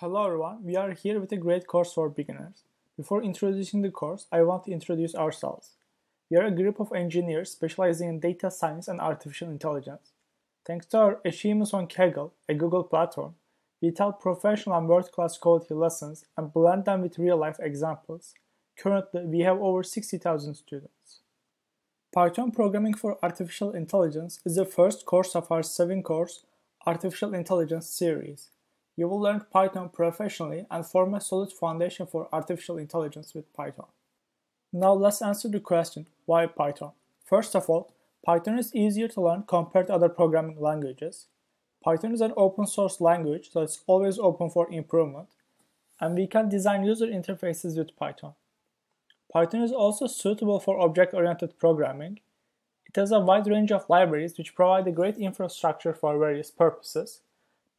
Hello everyone, we are here with a great course for beginners. Before introducing the course, I want to introduce ourselves. We are a group of engineers specializing in data science and artificial intelligence. Thanks to our achievements on Kaggle, a Google platform, we tell professional and world-class quality lessons and blend them with real-life examples. Currently, we have over 60,000 students. Python Programming for Artificial Intelligence is the first course of our 7-course Artificial Intelligence series. You will learn Python professionally and form a solid foundation for artificial intelligence with Python. Now let's answer the question, why Python? First of all, Python is easier to learn compared to other programming languages. Python is an open source language, so it's always open for improvement, and we can design user interfaces with Python. Python is also suitable for object-oriented programming. It has a wide range of libraries which provide a great infrastructure for various purposes.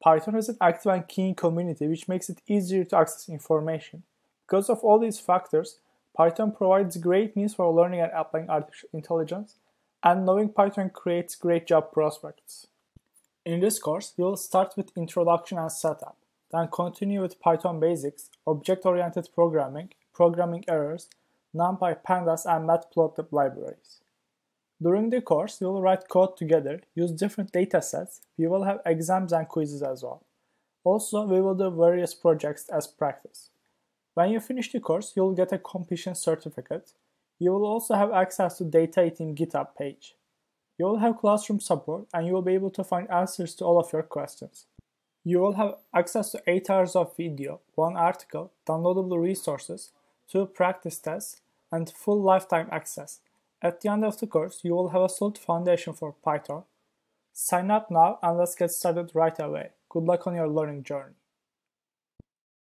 Python has an active and keen community which makes it easier to access information. Because of all these factors, Python provides great means for learning and applying artificial intelligence, and knowing Python creates great job prospects. In this course, we will start with introduction and setup, then continue with Python basics, object-oriented programming, programming errors, NumPy, Pandas, and Matplotlib libraries. During the course, we will write code together, use different datasets, we will have exams and quizzes as well. Also, we will do various projects as practice. When you finish the course, you will get a completion certificate. You will also have access to Datai Team GitHub page. You will have classroom support and you will be able to find answers to all of your questions. You will have access to 8 hours of video, 1 article, downloadable resources, 2 practice tests, and full lifetime access. At the end of the course, you will have a solid foundation for Python. Sign up now and let's get started right away. Good luck on your learning journey.